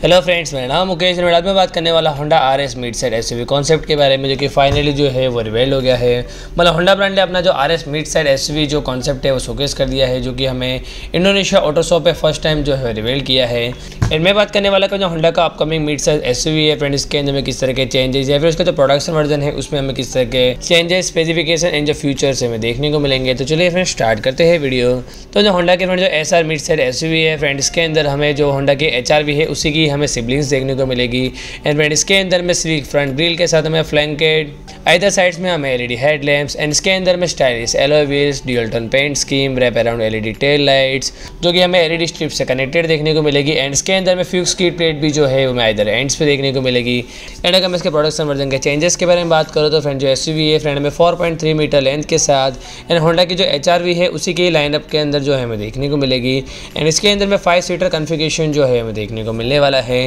Hello friends मेरा नाम मुकेश है आज मैं बात करने वाला Honda R S meet side S concept के बारे में, जो कि फाइनली जो है वो रिवेल हो गया है। मतलब होंडा ब्रांड ने अपना जो R S meet side S जो कॉन्सेप्ट है, वो शोकेस कर दिया है, जो कि हमें इंडोनेशिया ऑटो शो पे फ़र्स्ट टाइम जो है रिवेल किया है। एंड मैं बात करने वाला जो होंडा का अपकमिंग मीट साइज़ एस है फ्रेंड इसके अंदर में किस तरह के चेंजेस या फिर उसका जो प्रोडक्शन वर्जन है, उसमें हमें किस तरह के चेंजेस स्पेसिफिकेशन एंड जो फ्यूचर्स हमें देखने को मिलेंगे। तो चलिए फ्रेंड स्टार्ट करते हैं वीडियो तो जो होंडा के फ्रेंड जो S R meet side S है फ्रेंड इसके अंदर हमें जो होंडा की एच है, उसी की हमें सिबलिंग्स देखने को मिलेगी। एंड फ्रेंड इसके अंदर में सिर्फ़ फ्रंट ग्रिल के साथ हमें फ्लैंकेड इधर साइड्स में हमें एलईडी हेडलैम्प्स एंड इसके अंदर में stylish alloy wheels dual tone paint scheme wrap around LED tail lights जो कि हमें एलईडी स्ट्रिप से कनेक्टेड देखने को मिलेगी। एंड इसके अंदर में फ्यूक्स की प्लेट भी जो है, वो हमें इधर एंड्स पे देखने को मिलेगी। एंड अगर मैं इसके प्रोडक्शन वर्जन के चेंजेस के बारे में बात करूँ तो फ्रेंड जो एस है फ्रेंड में फोर मीटर लेंथ के साथ एंड होंडा की जो एच है, उसी के लाइनअप के अंदर जो है, हमें देखने को मिलेगी। एंड इसके अंदर में फाइव सीटर कन्फिगेशन जो है, हमें देखने को मिलने वाला है।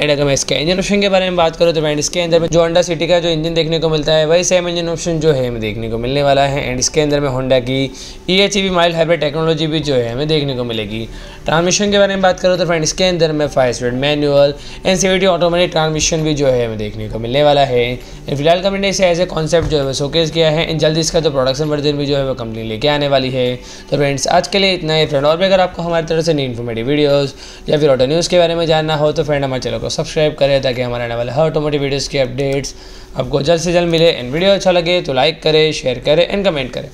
एंड अगर मैं इसके इंजन ऑप्शन के बारे में बात करूँ तो फ्रेंड इसके अंदर में जो होंडा सिटी का जो इंजन देखने को मिलता है, वही सेम इंजन ऑप्शन जो है हमें देखने को मिलने वाला है। एंड इसके अंदर में होंडा की E H V mild hybrid technology भी जो है हमें देखने को मिलेगी। ट्रांसमिशन के बारे में बात करूँ तो फ्रेंड इसके अंदर में five speed manual and C automatic transmission भी जो है हमें देखने को मिलने वाला है। फ़िलहाल कंपनी ने इसे एज ए कॉन्सेप्ट जो है शोकेस किया है। एंड जल्दी इसका जो प्रोडक्शन वर्जन भी जो है वो कंपनी लेके आने वाली है। तो फ्रेंड्स आज के लिए इतना ही। फ्रेंड और भी अगर आपको हमारी तरफ़ से नई इन्फॉर्मेटिव वीडियोज़ या फिर ऑटो न्यूज़ के बारे में जानना हो तो फ्रेंड हमारे चैनल को सब्सक्राइब करें ताकि हमारे आने वाले हर ऑटोमोटिव वीडियोज़ की अपडेट्स आपको जल्द से जल्द मिले। एंड वीडियो अच्छा लगे तो लाइक करें शेयर करें एंड कमेंट करें।